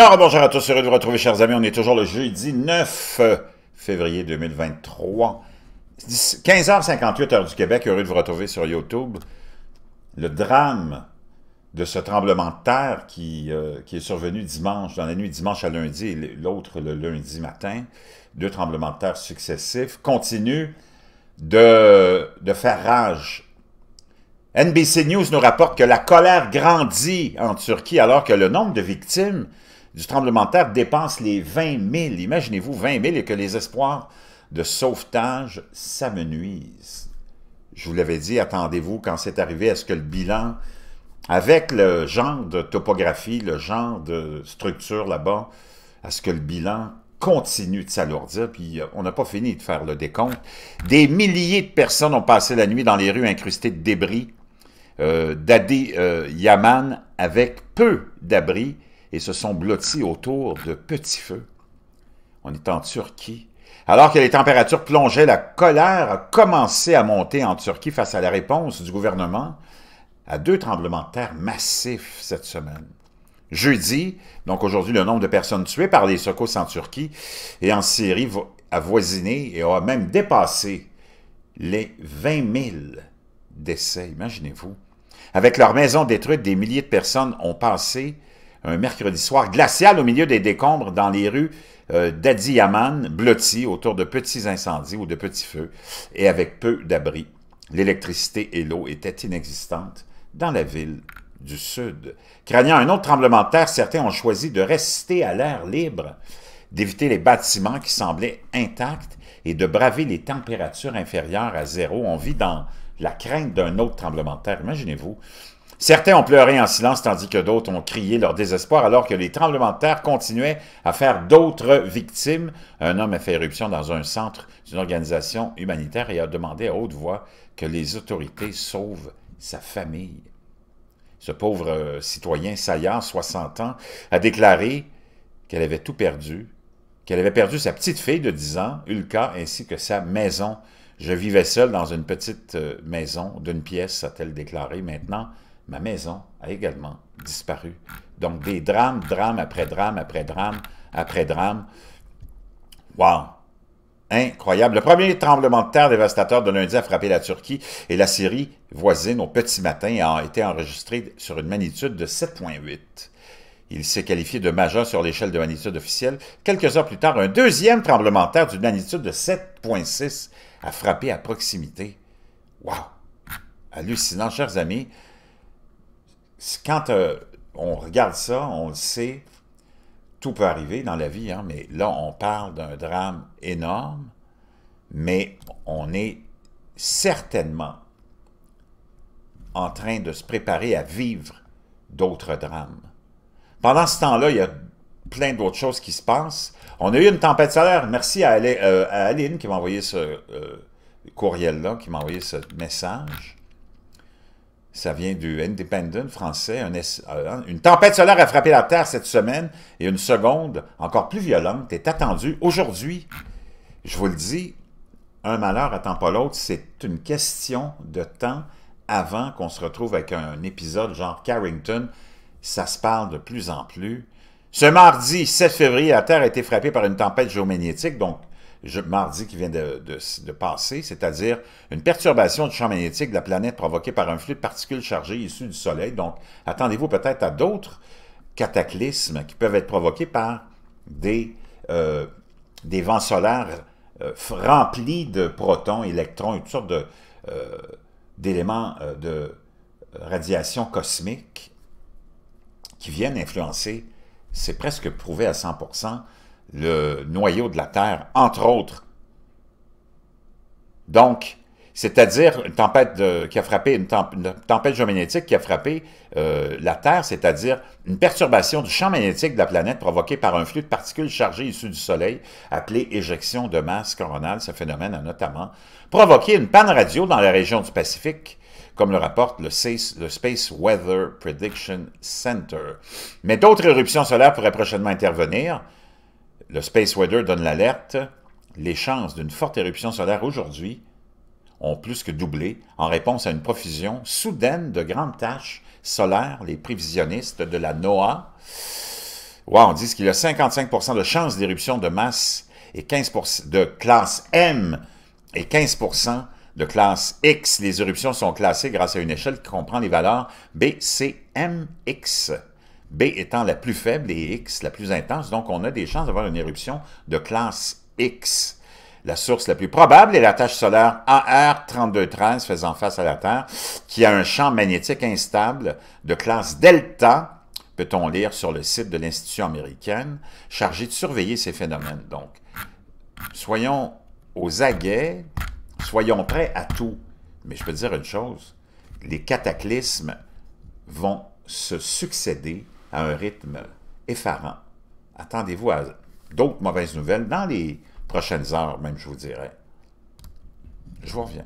Alors, bonjour à tous, heureux de vous retrouver, chers amis. On est toujours le jeudi 9 février 2023. 15h58, heure du Québec. Heureux de vous retrouver sur YouTube. Le drame de ce tremblement de terre qui, euh, qui est survenu dimanche, dans la nuit dimanche à lundi, et l'autre le lundi matin, deux tremblements de terre successifs, continue de, de faire rage NBC News nous rapporte que la colère grandit en Turquie alors que le nombre de victimes du tremblement de terre dépasse les 20 000. Imaginez-vous 20 000 et que les espoirs de sauvetage s'amenuisent. Je vous l'avais dit, attendez-vous quand c'est arrivé à ce que le bilan, avec le genre de topographie, le genre de structure là-bas, à ce que le bilan continue de s'alourdir, puis euh, on n'a pas fini de faire le décompte. Des milliers de personnes ont passé la nuit dans les rues incrustées de débris euh, d'Adi euh, Yaman avec peu d'abris et se sont blottis autour de petits feux. On est en Turquie. Alors que les températures plongeaient, la colère a commencé à monter en Turquie face à la réponse du gouvernement à deux tremblements de terre massifs cette semaine. Jeudi, donc aujourd'hui, le nombre de personnes tuées par les secousses en Turquie et en Syrie a voisiné et a même dépassé les 20 000 décès, imaginez-vous. Avec leurs maisons détruites, des milliers de personnes ont passé un mercredi soir glacial au milieu des décombres dans les rues euh, d'Adiyaman, blotties autour de petits incendies ou de petits feux, et avec peu d'abris. L'électricité et l'eau étaient inexistantes dans la ville du Sud. Craignant un autre tremblement de terre, certains ont choisi de rester à l'air libre, d'éviter les bâtiments qui semblaient intacts et de braver les températures inférieures à zéro. On vit dans la crainte d'un autre tremblement de terre. Imaginez-vous. Certains ont pleuré en silence, tandis que d'autres ont crié leur désespoir, alors que les tremblements de terre continuaient à faire d'autres victimes. Un homme a fait éruption dans un centre d'une organisation humanitaire et a demandé à haute voix que les autorités sauvent sa famille. Ce pauvre euh, citoyen saillant, 60 ans, a déclaré qu'elle avait tout perdu, qu'elle avait perdu sa petite fille de 10 ans, Ulka, ainsi que sa maison. Je vivais seul dans une petite euh, maison d'une pièce, a-t-elle déclaré. Maintenant, ma maison a également disparu. Donc, des drames, drame après drame, après drame, après drame. Wow! Incroyable. Le premier tremblement de terre dévastateur de lundi a frappé la Turquie et la Syrie voisine au petit matin a été enregistré sur une magnitude de 7,8. Il s'est qualifié de majeur sur l'échelle de magnitude officielle. Quelques heures plus tard, un deuxième tremblement de terre d'une magnitude de 7,6 a frappé à proximité. Wow! Hallucinant, chers amis. Quand euh, on regarde ça, on le sait, tout peut arriver dans la vie, hein, mais là, on parle d'un drame énorme, mais on est certainement en train de se préparer à vivre d'autres drames. Pendant ce temps-là, il y a plein d'autres choses qui se passent. On a eu une tempête solaire. Merci à, euh, Aline qui m'a envoyé ce euh, courriel-là, qui m'a envoyé ce message. Ça vient du Independent français. Euh, une tempête solaire a frappé la Terre cette semaine et une seconde encore plus violente est attendue aujourd'hui. Je vous le dis, un malheur attend pas l'autre. C'est une question de temps avant qu'on se retrouve avec un épisode genre Carrington. Ça se parle de plus en plus. Ce mardi 7 février, la Terre a été frappée par une tempête géomagnétique, donc mardi qui vient de, passer, c'est-à-dire une perturbation du champ magnétique de la planète provoquée par un flux de particules chargées issues du Soleil. Donc, attendez-vous peut-être à d'autres cataclysmes qui peuvent être provoqués par des, euh, vents solaires euh, remplis de protons, électrons et toutes sortes euh, d'éléments de radiation cosmique qui viennent influencer, c'est presque prouvé à 100%, le noyau de la Terre, entre autres. Donc, c'est-à-dire une tempête qui a frappé, une, tempête géomagnétique qui a frappé euh, la Terre, c'est-à-dire une perturbation du champ magnétique de la planète provoquée par un flux de particules chargées issues du Soleil, appelé éjection de masse coronale. Ce phénomène a notamment provoqué une panne radio dans la région du Pacifique, comme le rapporte le Space Weather Prediction Center. Mais d'autres éruptions solaires pourraient prochainement intervenir, le Space Weather donne l'alerte. Les chances d'une forte éruption solaire aujourd'hui ont plus que doublé en réponse à une profusion soudaine de grandes taches solaires, les prévisionnistes de la NOAA. Dit qu'il y a 55% de chances d'éruption de masse et 15 de classe M et 15% de classe X. Les éruptions sont classées grâce à une échelle qui comprend les valeurs B, C, M, X. B étant la plus faible et X la plus intense, donc on a des chances d'avoir une éruption de classe X. La source la plus probable est la tache solaire AR3213 faisant face à la Terre, qui a un champ magnétique instable de classe delta, peut-on lire sur le site de l'institution américaine, chargée de surveiller ces phénomènes. Donc, soyons aux aguets, soyons prêts à tout. Mais je peux dire une chose, les cataclysmes vont se succéder à un rythme effarant. Attendez-vous à d'autres mauvaises nouvelles dans les prochaines heures, même, je vous dirais. Je vous reviens.